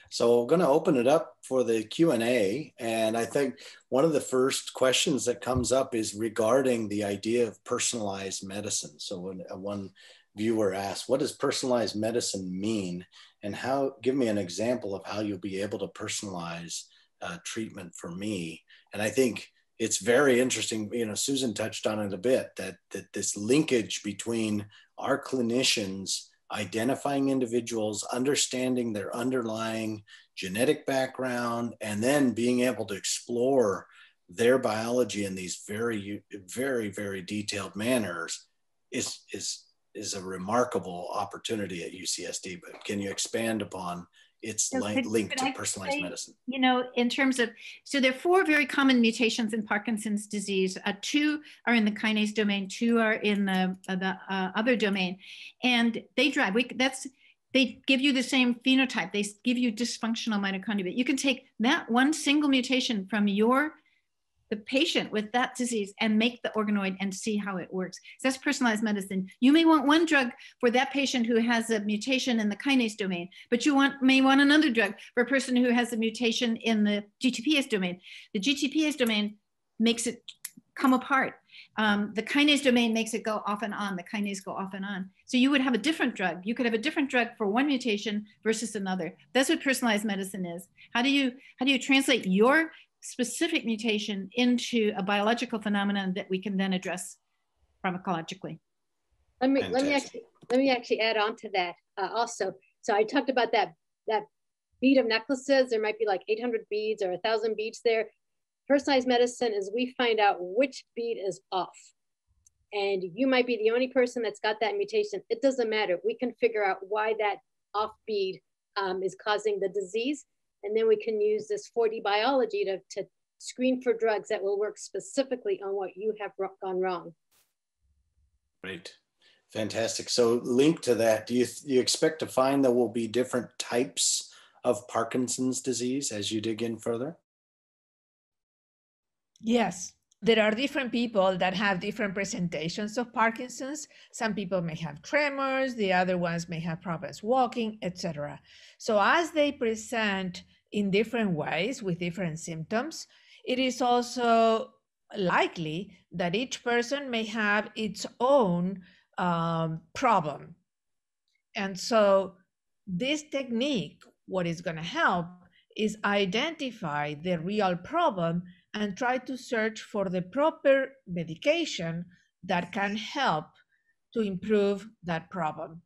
So we're going to open it up for the Q&A. And I think one of the first questions that comes up is regarding the idea of personalized medicine. So when uh, one viewer asked, what does personalized medicine mean? And how, give me an example of how you'll be able to personalize uh, treatment for me. And I think it's very interesting, you know, Susan touched on it a bit, that, that this linkage between our clinicians identifying individuals, understanding their underlying genetic background, and then being able to explore their biology in these very, very, very detailed manners is, is, is a remarkable opportunity at UCSD. But can you expand upon it's so could, linked could to personalized say, medicine. You know, in terms of, so there are four very common mutations in Parkinson's disease. Uh, two are in the kinase domain, two are in the, uh, the uh, other domain. And they drive, we, that's, they give you the same phenotype. They give you dysfunctional mitochondria. But you can take that one single mutation from your the patient with that disease and make the organoid and see how it works. So that's personalized medicine. You may want one drug for that patient who has a mutation in the kinase domain, but you want may want another drug for a person who has a mutation in the GTPase domain. The GTPase domain makes it come apart. Um, the kinase domain makes it go off and on, the kinase go off and on. So you would have a different drug. You could have a different drug for one mutation versus another. That's what personalized medicine is. How do you how do you translate your specific mutation into a biological phenomenon that we can then address pharmacologically. Let me Fantastic. let me actually let me actually add on to that uh, also. So I talked about that that bead of necklaces. There might be like 800 beads or a thousand beads there. Personalized medicine is we find out which bead is off. And you might be the only person that's got that mutation. It doesn't matter. We can figure out why that off bead um, is causing the disease and then we can use this 4D biology to, to screen for drugs that will work specifically on what you have gone wrong. Great. Fantastic. So, linked to that, do you, you expect to find there will be different types of Parkinson's disease as you dig in further? Yes, there are different people that have different presentations of Parkinson's. Some people may have tremors, the other ones may have problems walking, etc. So as they present in different ways with different symptoms, it is also likely that each person may have its own um, problem. And so this technique, what is going to help is identify the real problem and try to search for the proper medication that can help to improve that problem.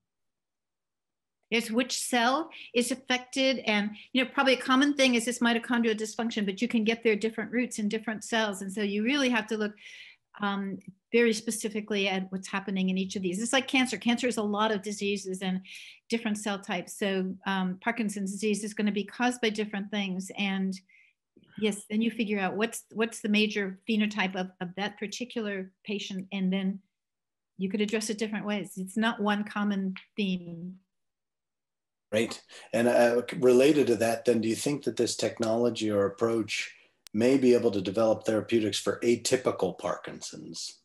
Is which cell is affected, and you know probably a common thing is this mitochondrial dysfunction, but you can get their different roots in different cells, and so you really have to look um, very specifically at what's happening in each of these. It's like cancer. Cancer is a lot of diseases and different cell types. So um, Parkinson's disease is going to be caused by different things, and Yes, then you figure out what's what's the major phenotype of, of that particular patient, and then you could address it different ways. It's not one common theme. Right. And uh, related to that, then, do you think that this technology or approach may be able to develop therapeutics for atypical Parkinson's?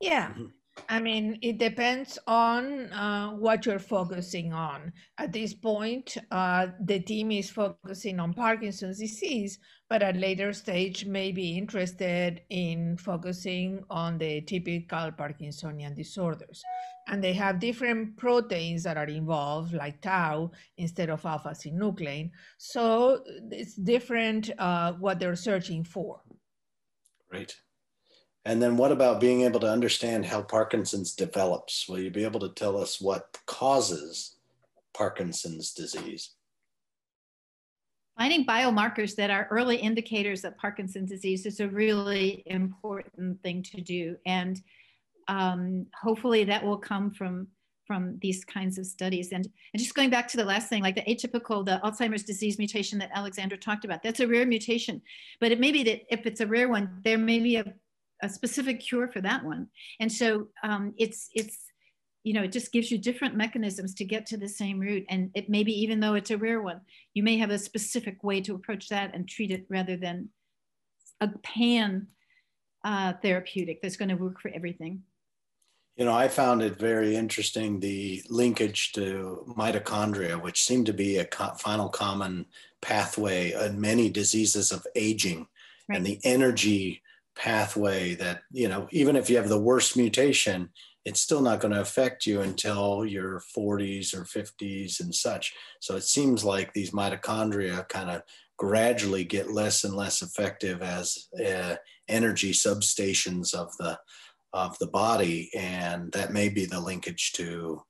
Yeah. Mm-hmm. I mean, it depends on uh, what you're focusing on. At this point, uh, the team is focusing on Parkinson's disease, but at later stage may be interested in focusing on the typical Parkinsonian disorders. And they have different proteins that are involved, like tau instead of alpha synuclein. So it's different uh, what they're searching for. Great. And then what about being able to understand how Parkinson's develops? Will you be able to tell us what causes Parkinson's disease? Finding biomarkers that are early indicators of Parkinson's disease is a really important thing to do. And um, hopefully that will come from from these kinds of studies. And, and just going back to the last thing, like the atypical, the Alzheimer's disease mutation that Alexandra talked about, that's a rare mutation. But it may be that if it's a rare one, there may be a a specific cure for that one. And so um, it's it's you know it just gives you different mechanisms to get to the same root. And it maybe even though it's a rare one, you may have a specific way to approach that and treat it rather than a pan uh, therapeutic that's going to work for everything. You know, I found it very interesting the linkage to mitochondria, which seemed to be a co- final common pathway in many diseases of aging, right. and the energy pathway that you know even if you have the worst mutation it's still not going to affect you until your 40s or 50s and such. So it seems like these mitochondria kind of gradually get less and less effective as uh, energy substations of the of the body and that may be the linkage to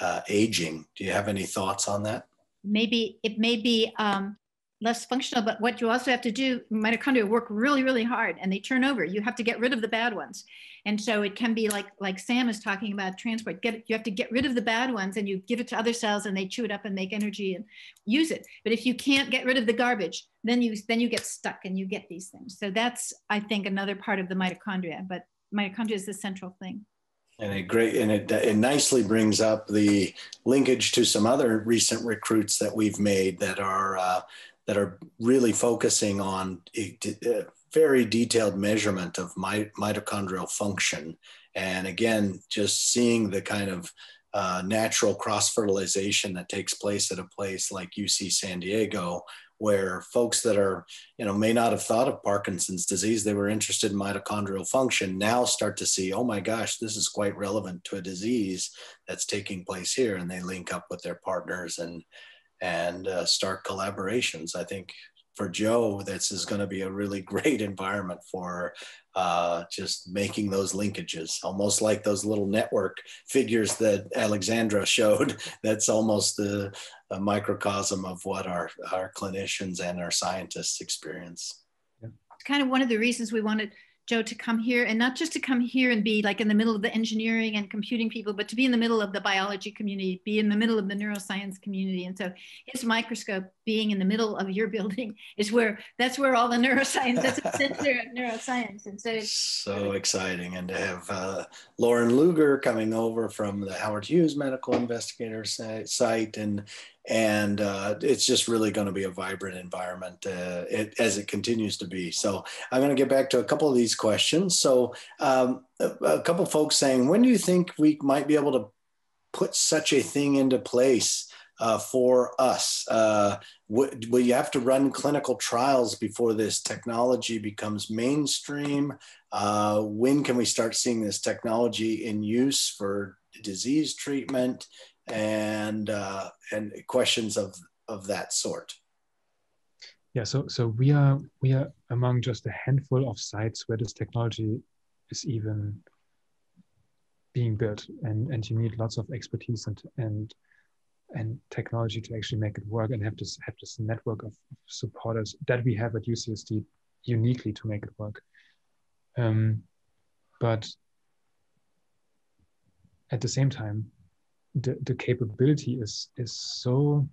uh, aging. Do you have any thoughts on that? Maybe it may be um, less functional. But what you also have to do, mitochondria work really, really hard and they turn over. You have to get rid of the bad ones. And so it can be like, like Sam is talking about transport, get you have to get rid of the bad ones and you give it to other cells and they chew it up and make energy and use it. But if you can't get rid of the garbage, then you, then you get stuck and you get these things. So that's, I think, another part of the mitochondria, but mitochondria is the central thing. And it great and it, it nicely brings up the linkage to some other recent recruits that we've made that are uh, that are really focusing on a, a very detailed measurement of my, mitochondrial function. And again, just seeing the kind of uh, natural cross fertilization that takes place at a place like UC San Diego, where folks that are, you know, may not have thought of Parkinson's disease, they were interested in mitochondrial function, now start to see, oh my gosh, this is quite relevant to a disease that's taking place here. And they link up with their partners and and uh, start collaborations. I think for Joe, this is going to be a really [LAUGHS] great environment for uh, just making those linkages, almost like those little network figures that Alexandra [LAUGHS] showed. That's almost the a microcosm of what our, our clinicians and our scientists experience. It's kind of one of the reasons we wanted Joe to come here and not just to come here and be like in the middle of the engineering and computing people, but to be in the middle of the biology community, be in the middle of the neuroscience community. And so his microscope being in the middle of your building [LAUGHS] is where that's where all the neuroscience, that's the center of neuroscience. And so it's so exciting. And to have uh, Loren Looger coming over from the Howard Hughes Medical Investigator site and and uh, it's just really going to be a vibrant environment uh, it, as it continues to be. So I'm going to get back to a couple of these questions. So um, a, a, couple folks saying, when do you think we might be able to put such a thing into place uh, for us? Uh, will you have to run clinical trials before this technology becomes mainstream? Uh, when can we start seeing this technology in use for disease treatment? and uh, and questions of of that sort. Yeah, so so we are we are among just a handful of sites where this technology is even being built, and and you need lots of expertise and and and technology to actually make it work, and have this have this network of supporters that we have at UCSD uniquely to make it work. Um, but at the same time, the, the capability is is so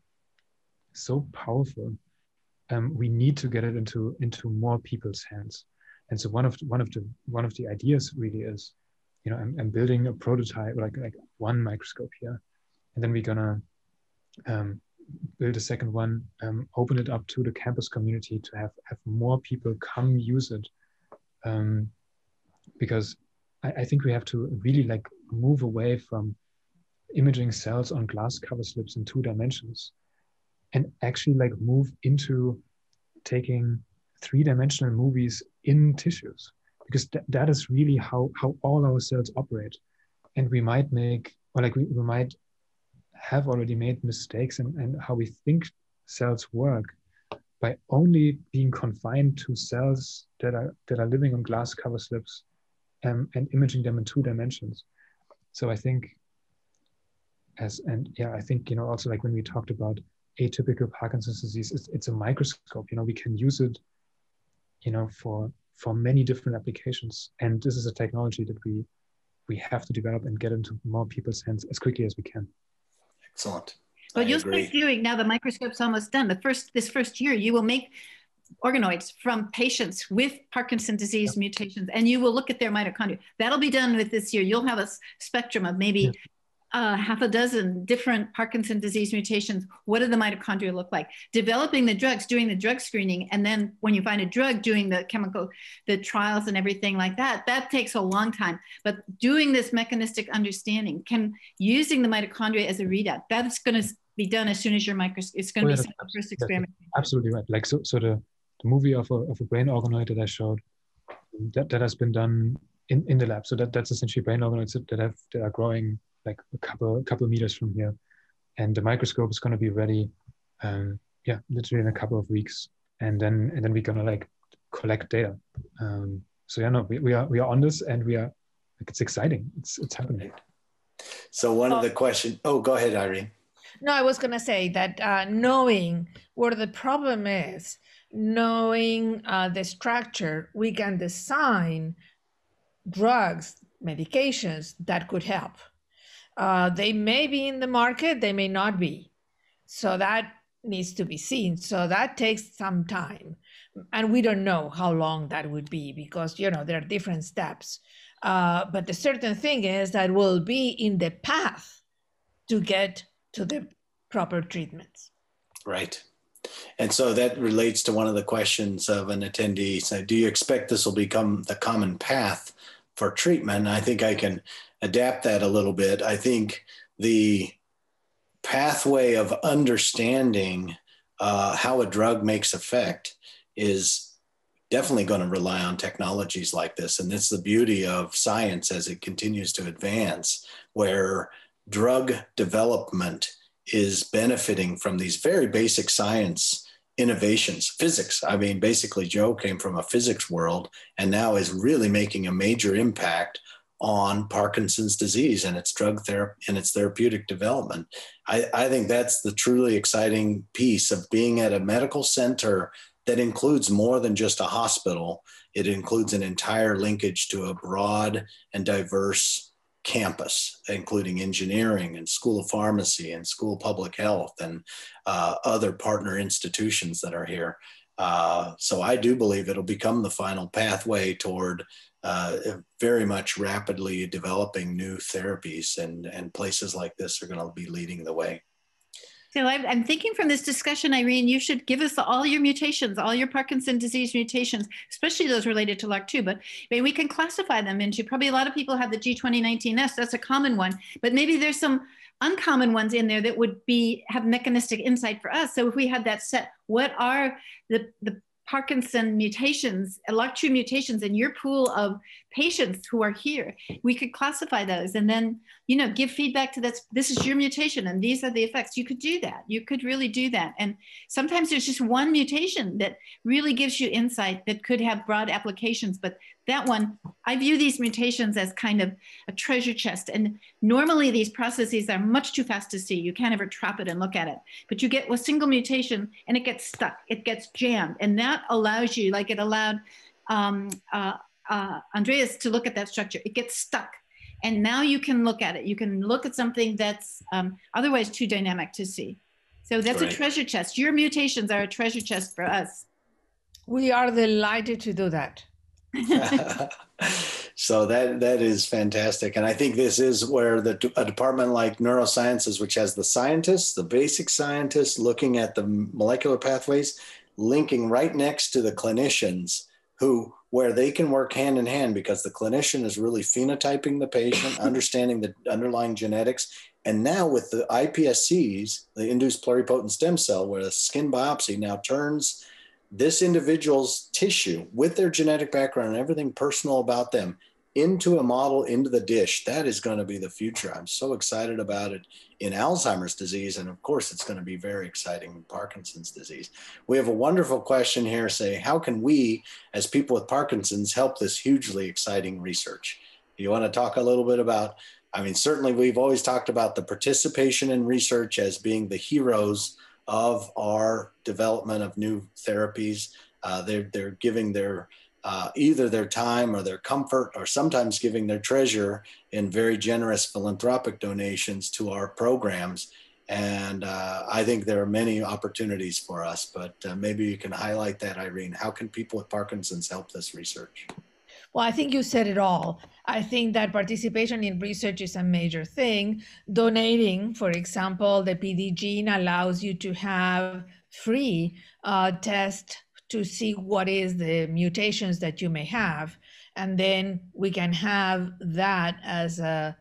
so powerful um, we need to get it into into more people's hands and so one of the, one of the one of the ideas really is you know i'm, I'm building a prototype like like one microscope here and then we're gonna um, build a second one um, open it up to the campus community to have have more people come use it. Um, because I, I think we have to really like move away from imaging cells on glass cover slips in two dimensions and actually like move into taking three-dimensional movies in tissues. Because th- that is really how how all our cells operate. And we might make or like we, we might have already made mistakes and, in how we think cells work by only being confined to cells that are that are living on glass cover slips um, and imaging them in two dimensions. So i think as and yeah i think you know also like when we talked about atypical parkinson's disease it's, it's a microscope. You know we can use it you know for for many different applications. And this is a technology that we we have to develop and get into more people's hands as quickly as we can excellent well you'll start doing now the microscope's almost done the first this first year you will make organoids from patients with Parkinson disease yeah. mutations, and you will look at their mitochondria. That'll be done with this year. You'll have a spectrum of maybe yeah uh, half a dozen different Parkinson disease mutations. What do the mitochondria look like? Developing the drugs, doing the drug screening, and then when you find a drug, doing the chemical, the trials and everything like that, that takes a long time. But doing this mechanistic understanding, can using the mitochondria as a readout, that's going to be done as soon as your microscope. It's going to oh, yeah, be the first experiment. Absolutely right. Like so, so the, the movie of a, of a brain organoid that I showed, that, that has been done in, in the lab. So that, that's essentially brain organoids that have that are growing like a couple a couple meters from here, and the microscope is going to be ready. Um, yeah, literally in a couple of weeks, and then and then we're gonna like collect data. Um, so yeah, no, we, we are we are on this, and we are like it's exciting. It's it's happening. So one of the questions. Oh, go ahead, Irene. No, I was gonna say that uh, knowing where the problem is, knowing uh, the structure, we can design drugs, medications that could help. Uh, they may be in the market, they may not be. So that needs to be seen. So that takes some time. And we don't know how long that would be because, you know, there are different steps. Uh, but the certain thing is that we'll be in the path to get to the proper treatments. Right. And so that relates to one of the questions of an attendee. So, do you expect this will become the common path for treatment? I think I can adapt that a little bit. I think the pathway of understanding uh, how a drug makes effect is definitely going to rely on technologies like this. And it's the beauty of science as it continues to advance, where drug development is benefiting from these very basic science innovations physics i mean basically joe came from a physics world and now is really making a major impact on Parkinson's disease and its drug therapy and its therapeutic development. I, I think that's the truly exciting piece of being at a medical center that includes more than just a hospital. It includes an entire linkage to a broad and diverse campus, including engineering and school of pharmacy and school of public health and uh, other partner institutions that are here. Uh, so I do believe it'll become the final pathway toward uh, very much rapidly developing new therapies, and, and places like this are going to be leading the way. So I'm thinking from this discussion, Irene, you should give us all your mutations, all your Parkinson disease mutations, especially those related to LRRK2. But maybe we can classify them into probably a lot of people have the G2019S. That's a common one. But maybe there's some uncommon ones in there that would be have mechanistic insight for us. So if we had that set, what are the, the Parkinson mutations, LRRK2 mutations in your pool of patients who are here, we could classify those and then, you know, give feedback to this. This is your mutation and these are the effects. You could do that. You could really do that. And sometimes there's just one mutation that really gives you insight that could have broad applications, but that one, I view these mutations as kind of a treasure chest. And normally these processes are much too fast to see. You can't ever trap it and look at it. But you get a single mutation and it gets stuck, it gets jammed. And that allows you, like it allowed um, uh, uh, Andreas to look at that structure, it gets stuck. And now you can look at it. You can look at something that's um, otherwise too dynamic to see. So that's right. a treasure chest. Your mutations are a treasure chest for us. We are delighted to do that. [LAUGHS] so that that is fantastic, and I think this is where the a department like neurosciences, which has the scientists, the basic scientists looking at the molecular pathways, linking right next to the clinicians who where they can work hand in hand because the clinician is really phenotyping the patient, [COUGHS] understanding the underlying genetics. And now with the iPSCs, the induced pluripotent stem cell, where the skin biopsy now turns this individual's tissue with their genetic background and everything personal about them into a model into the dish that is going to be the future. I'm so excited about it in alzheimer's disease and of course it's going to be very exciting in parkinson's disease. We have a wonderful question here saying how can we as people with parkinson's help this hugely exciting research? You want to talk a little bit about i mean certainly we've always talked about the participation in research as being the heroes of our development of new therapies. Uh, they're, they're giving their uh, either their time or their comfort, or sometimes giving their treasure in very generous philanthropic donations to our programs. And uh, I think there are many opportunities for us, but uh, maybe you can highlight that, Irene. How can people with Parkinson's help this research? Well, I think you said it all. I think that participation in research is a major thing. Donating, for example, the PD gene allows you to have free uh, test to see what is the mutations that you may have. And then we can have that as a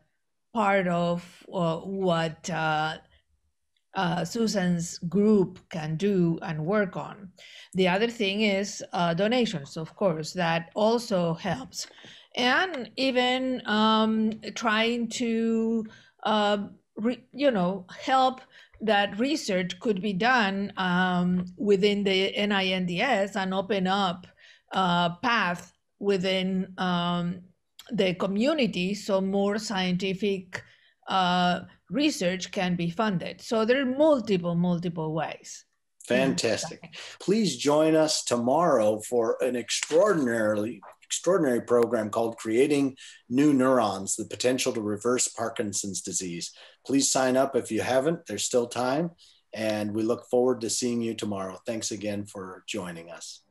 part of uh, what uh, uh, Susan's group can do and work on. The other thing is uh, donations, of course, that also helps. And even um, trying to, uh, re, you know, help that research could be done um, within the NINDS and open up a path within um, the community so more scientific uh, research can be funded. So there are multiple, multiple ways. Fantastic. Please join us tomorrow for an extraordinarily extraordinary program called Creating New Neurons, the potential to reverse Parkinson's disease. Please sign up if you haven't. There's still time. And we look forward to seeing you tomorrow. Thanks again for joining us.